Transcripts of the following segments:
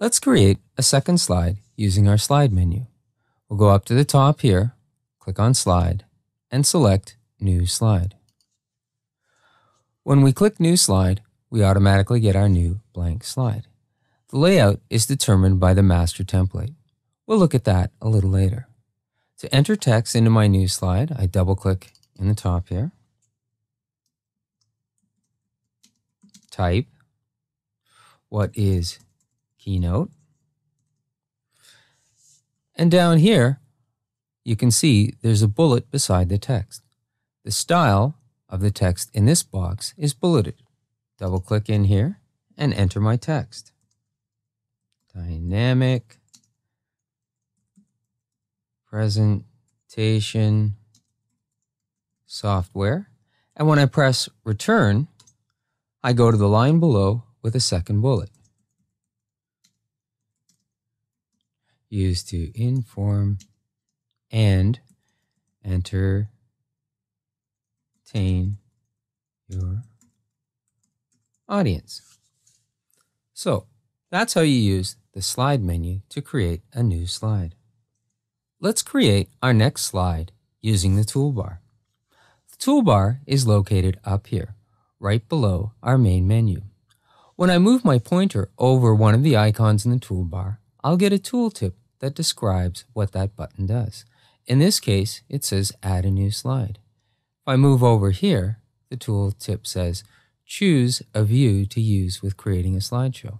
Let's create a second slide using our slide menu. We'll go up to the top here, click on slide, and select new slide. When we click new slide, we automatically get our new blank slide. The layout is determined by the master template. We'll look at that a little later. To enter text into my new slide, I double click in the top here. Type what is Keynote. And down here, you can see there's a bullet beside the text. The style of the text in this box is bulleted. Double click in here and enter my text. Dynamic presentation software. And when I press return, I go to the line below with a second bullet. Used to inform and entertain your audience. So that's how you use the slide menu to create a new slide. Let's create our next slide using the toolbar. The toolbar is located up here, right below our main menu. When I move my pointer over one of the icons in the toolbar, I'll get a tooltip that describes what that button does. In this case, it says add a new slide. If I move over here, the tooltip says choose a view to use with creating a slideshow.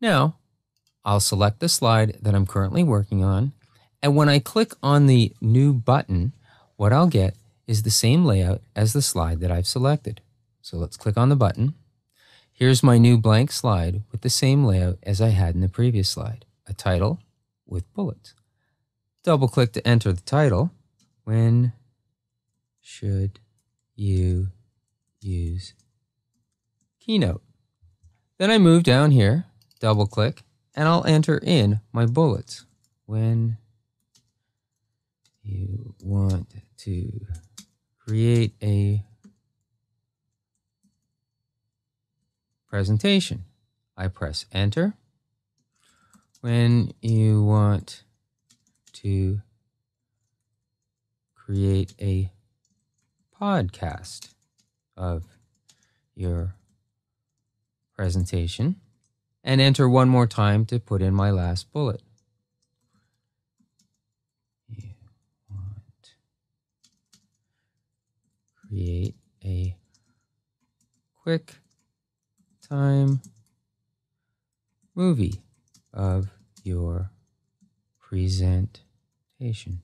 Now, I'll select the slide that I'm currently working on, and when I click on the new button, what I'll get is the same layout as the slide that I've selected. So let's click on the button. Here's my new blank slide with the same layout as I had in the previous slide, a title with bullets. Double click to enter the title. When should you use Keynote? Then I move down here, double click, and I'll enter in my bullets. When you want to create a presentation. I press enter. When you want to create a podcast of your presentation and enter one more time to put in my last bullet. You want create a quick time movie of your presentation.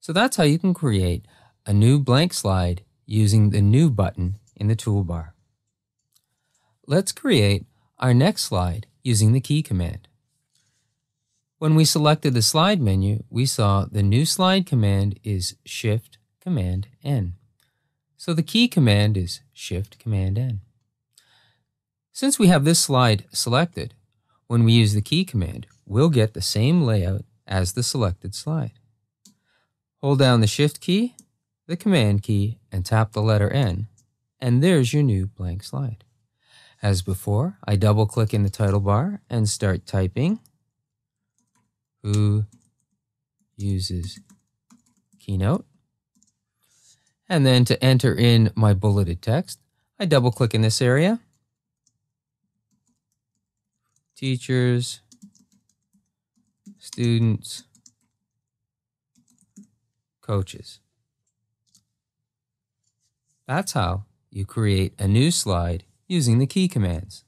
So that's how you can create a new blank slide using the New button in the toolbar. Let's create our next slide using the key command. When we selected the slide menu, we saw the new slide command is Shift Command N. So the key command is Shift Command N. Since we have this slide selected, when we use the key command, we'll get the same layout as the selected slide. Hold down the Shift key, the Command key, and tap the letter N, and there's your new blank slide. As before, I double click in the title bar and start typing Who uses Keynote? And then to enter in my bulleted text, I double click in this area teachers, students, coaches. That's how you create a new slide using the key commands.